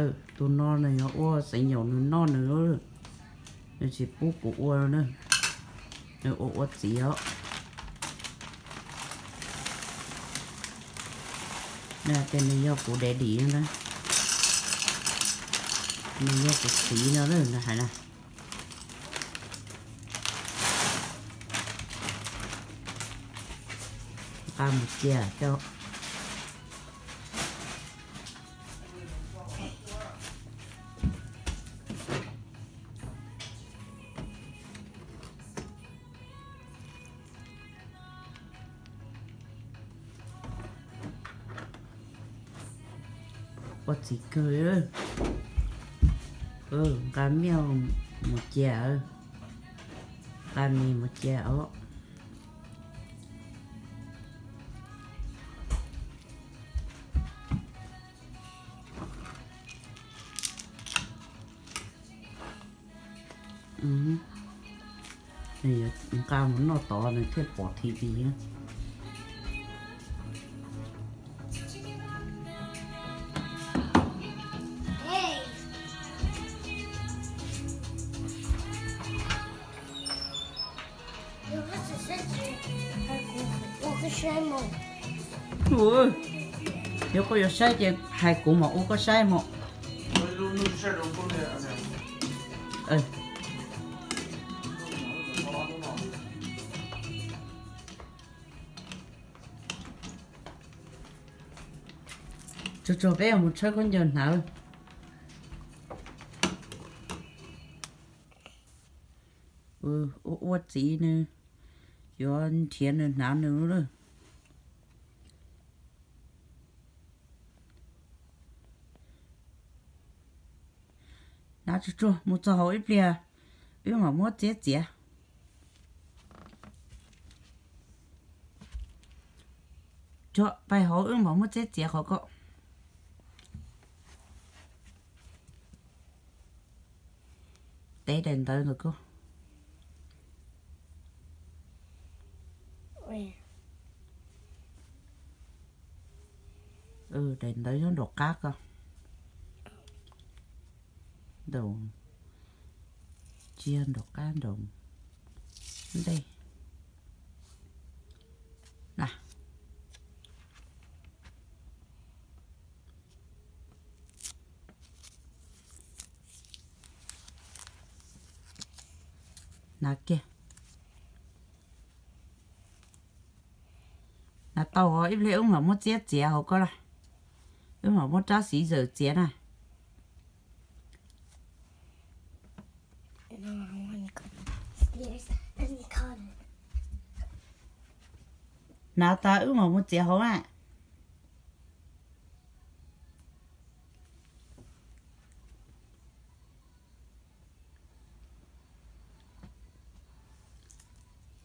Ờ, ừ tôi no này nó ua sẽ nhiều nó no nữa nó chỉ bút của ua nữa nó ua ua gì đó nè, cái này do của để đi nữa này do của xí nó nữa nè hả nè? Ba một chè cho. Có gì cười ơi. Ừ cá mèo một chè ơi. Cá mì một chè ơi ừ. Này cao nó to này thế bỏ thì! Ukashemo. Ủa. Nếu có sai thì hai củ một u có sai một. Ừ. Cho cho bé một chơi con nhờn nào. Ừ, u u gì nữa cho thiên là nán nữa rồi nát chút chút một giờ hỏi bia ư mà mua cho bài hỏi ư mà mua chết chết khó cậu tế đền tới rồi cô ừ đèn tới nó đổ cát cơ. Đồ chiên đổ cát đồ đây. Nè nè kia. Nè tàu ít lẽ mà muốn chết chè hậu có là mà bố trá sĩ giờ chế à nào ta ư mà muốn chế hố à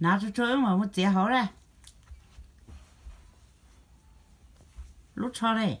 nào chú chơi mà muốn chế hố ra lúc cho này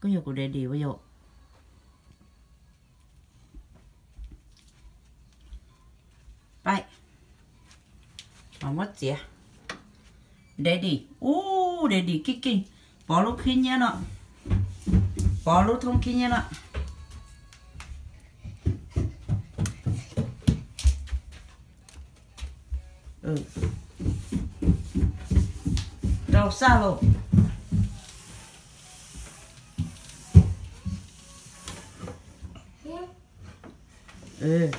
có nhà của để đi bây giờ vậy mà mất gì à? Để đi ô để đi kicking. Bỏ lúc khi nhé nọ. Bỏ lúc thông khi nhé nọ. Ừ. Đâu xa rồi? Ừ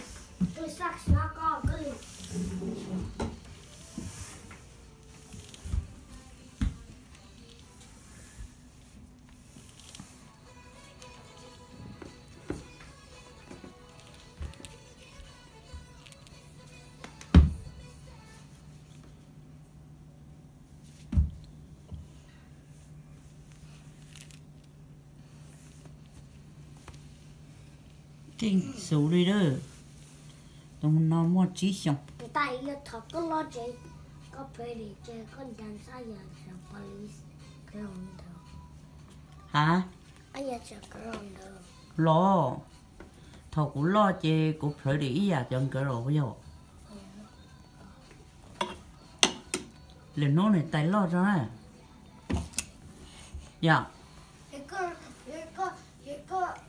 kinh xử lý đó tụi nó mua chỉ xong người ta yêu thật có lo chơi có phải để chơi con đàn sao giờ sợ police cái ông đâu hả? Anh giờ sợ cái ông đâu lo thầu cũng lo chê cũng phải ý à chân cái rồi bây giờ. Lên nó này tay lo cho này. Dạ. 이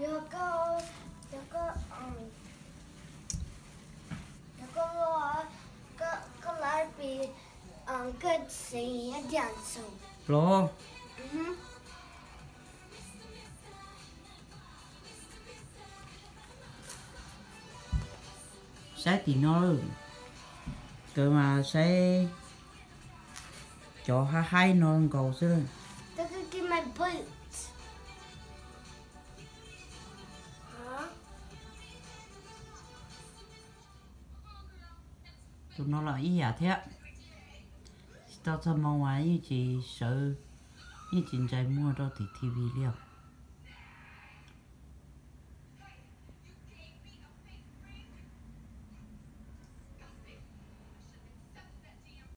有个有个嗯，有个我个个来比嗯歌词也讲熟。咯。嗯。sẽ thì nó cơ mà sẽ cho hai hai nó cầu xưa. Tôi kiếm mày bự. Tụi nó là ý giả thế ạ tao sao mong ngoài như chị sợ như chị chạy mua đâu thì tivi liao